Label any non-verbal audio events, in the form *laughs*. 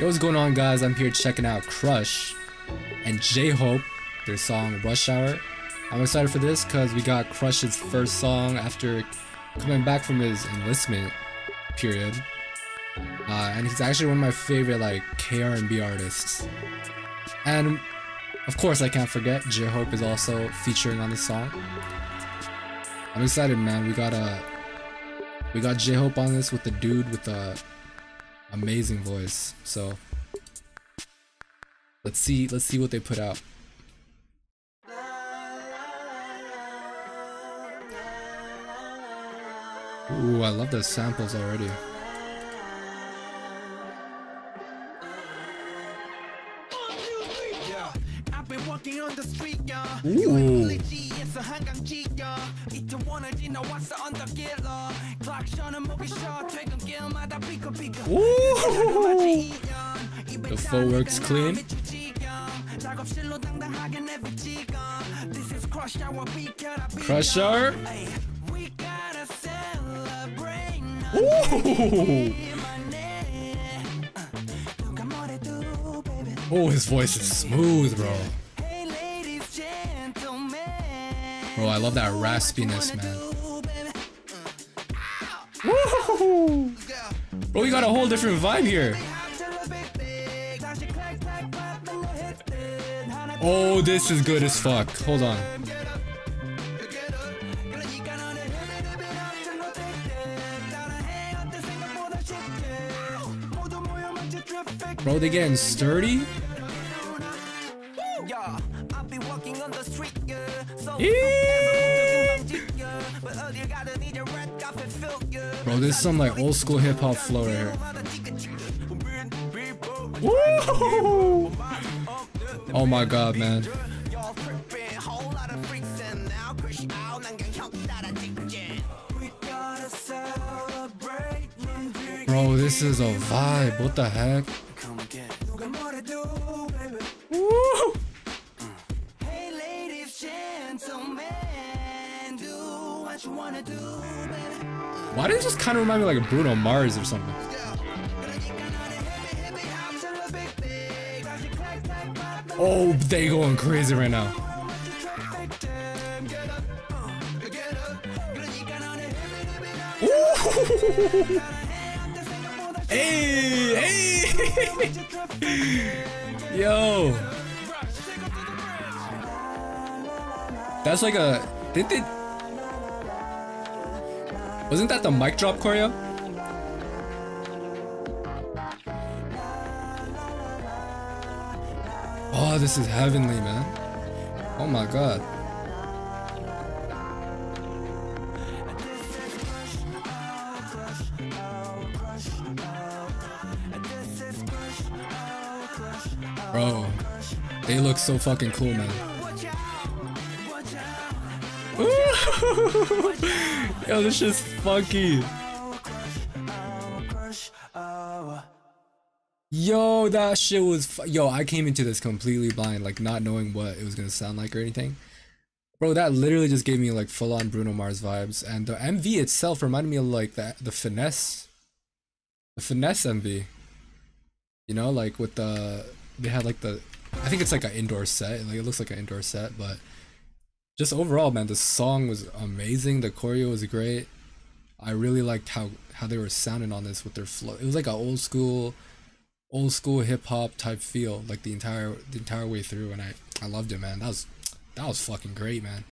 Yo, what's going on, guys? I'm here checking out Crush and J-Hope, their song Rush Hour. I'm excited for this because we got Crush's first song after coming back from his enlistment period. Uh, and he's actually one of my favorite like K-R&B artists. And of course, I can't forget J-Hope is also featuring on this song. I'm excited, man. We got a uh, we got J-Hope on this with the dude with the amazing voice. So let's see let's see what they put out. Ooh, I love those samples already. Ooh. The full works clean. Crush hour. Ooh. Oh, his voice is smooth, bro. Bro, I love that raspiness, man. Woo! Bro, we got a whole different vibe here. Oh, this is good as fuck. Hold on. Bro, they getting sturdy? Bro, this is some like old school hip hop flow right here. Woo! Oh my god, man. Bro, this is a vibe. What the heck? Why did it just kind of remind me like a Bruno Mars or something? Oh, they going crazy right now. *laughs* Hey, hey! *laughs* Yo! That's like a... Did they... Wasn't that the mic drop choreo? Oh, this is heavenly, man. Oh my god. Bro, they look so fucking cool, man. *laughs* Yo, this shit's funky. Yo, that shit was yo. I came into this completely blind, like not knowing what it was gonna sound like or anything. Bro, that literally just gave me like full on Bruno Mars vibes, and the MV itself reminded me of like the the finesse, the finesse MV. You know, like with the they had like the, I think it's like an indoor set. Like it looks like an indoor set, but just overall, man, the song was amazing. The choreo was great. I really liked how how they were sounding on this with their flow. It was like an old school old school hip hop type feel like the entire the entire way through and I I loved it man that was that was fucking great man